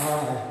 हाँ।